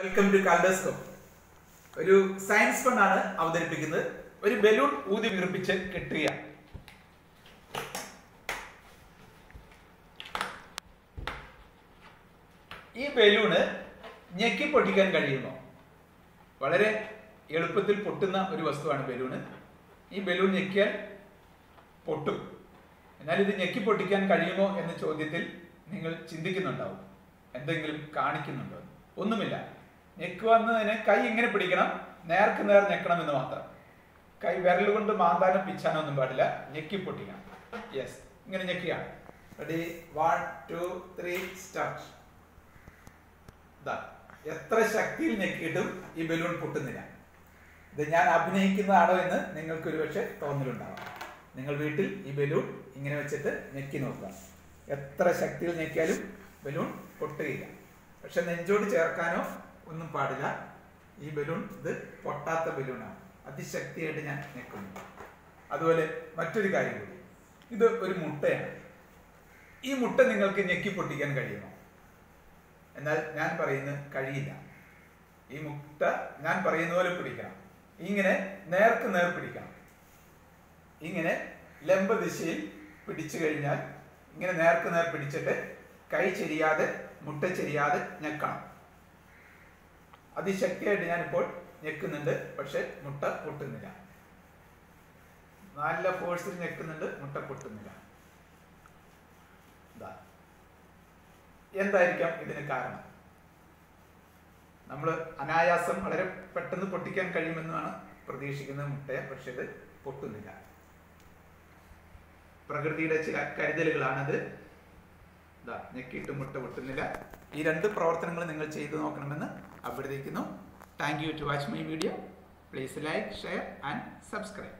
Welcome to kaleidoscope ഒരു science ഫണ്ടാണ് അവതരിപ്പിക്കുന്നത്. ഒരു ബലൂൺ ഊതി വിറപ്പിച്ച് കെട്ടുക ഈ ബലൂണ് ഞെക്കി പൊട്ടിക്കാൻ കഴിയുമോ? വളരെ എളുപ്പത്തിൽ പൊട്ടുന്ന ഒരു വസ്തുവാണ് ബലൂണ് ഈ ബലൂൺ ഞെക്കിയാൽ പൊട്ടും. എന്നാൽ ഇത് ഞെക്കി പൊട്ടിക്കാൻ കഴിയുമോ എന്ന ചോദ്യത്തിൽ നിങ്ങൾ ചിന്തിക്കുന്നുണ്ടാവും. എന്തെങ്കിലും കാണിക്കുന്നുണ്ടോ? ഒന്നുമില്ല. ഞെക്കുവന്നതിന് കൈ ഇങ്ങനെ പിടിക്കണം. നേർക്ക് നേർ ഞെക്കണം എന്ന് മാത്രം. കൈ വിരൽ കൊണ്ട് മാന്താനോ പിച്ചാനോ ഒന്നും പാടില്ല. ഞെക്കി പൊട്ടിക്കണം. യെസ് ഇങ്ങനെ ഞെക്കിയാണ് ready one two three start എത്ര ശക്തിയിൽ ഞെക്കിയിട്ടും ഈ ബലൂൺ പൊട്ടുന്നില്ല. ഇത് ഞാൻ അഭിനയിക്കുന്നതാണോ എന്ന് നിങ്ങൾക്ക് ഒരുപക്ഷെ തോന്നലുണ്ടാവാം. നിങ്ങൾ വീട്ടിൽ ഈ ബലൂൺ ഇങ്ങനെ വെച്ചിട്ട് ഞെക്കി നോക്കുക. എത്ര ശക്തിയിൽ ഞെക്കിയാലും ബലൂൺ പൊട്ടുകയില്ല. പക്ഷെ നെഞ്ചോട് ചേർക്കാനോ ഒന്നും പാടില്ല. ഈ ബലൂൺ ഇത് പൊട്ടാത്ത ബലൂണാണ്. അതിശക്തിയായിട്ട് ഞാൻ നിൽക്കുന്നു. അതുപോലെ മറ്റൊരു കാര്യം കൂടി. ഇത് ഒരു മുട്ടയാണ്. ഈ മുട്ട നിങ്ങൾക്ക് ഞെക്കി പൊട്ടിക്കാൻ കഴിയുമോ? എന്നാൽ ഞാൻ പറയുന്നത് കഴിയില്ല. ഈ മുട്ട ഞാൻ പറയുന്ന പോലെ പിടിക്കണം. ഇങ്ങനെ നേർക്ക് നേർ പിടിക്കണം. ഇങ്ങനെ ലംബ ദിശയിൽ പിടിച്ചു കഴിഞ്ഞാൽ ഇങ്ങനെ നേർക്ക് നേർ പിടിച്ചിട്ട് കൈ ചെരിയാതെ മുട്ട ചെരിയാതെ ഞെക്കണം. അതിശക്തിയായിട്ട് ഞാനിപ്പോൾ ഞെക്കുന്നുണ്ട്. പക്ഷെ മുട്ട പൊട്ടുന്നില്ല. നല്ല ഫോഴ്സിൽ ഞെക്കുന്നുണ്ട്. മുട്ട പൊട്ടുന്നില്ല. എന്തായിരിക്കാം ഇതിന് കാരണം? നമ്മൾ അനായാസം വളരെ പെട്ടെന്ന് പൊട്ടിക്കാൻ കഴിയുമെന്നാണ് പ്രതീക്ഷിക്കുന്നത് മുട്ടയെ പക്ഷെ ഇത് പൊട്ടുന്നില്ല. പ്രകൃതിയുടെ ചില കരുതലുകളാണിത്. ഇതാ ഞെക്കിയിട്ട് മുട്ട പൊട്ടുന്നില്ല ഈ രണ്ട് പ്രവർത്തനങ്ങൾ നിങ്ങൾ ചെയ്തു നോക്കണമെന്ന് അഭ്യർത്ഥിക്കുന്നു. Thank you to watch my video please like share and subscribe